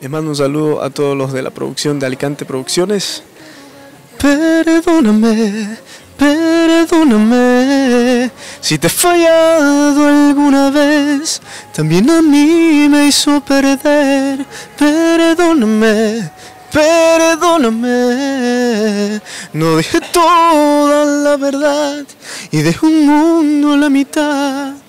Les mando un saludo a todos los de la producción de Alicante Producciones. Perdóname, perdóname, si te he fallado alguna vez, también a mí me hizo perder. Perdóname, perdóname, no dije toda la verdad y dejé un mundo a la mitad.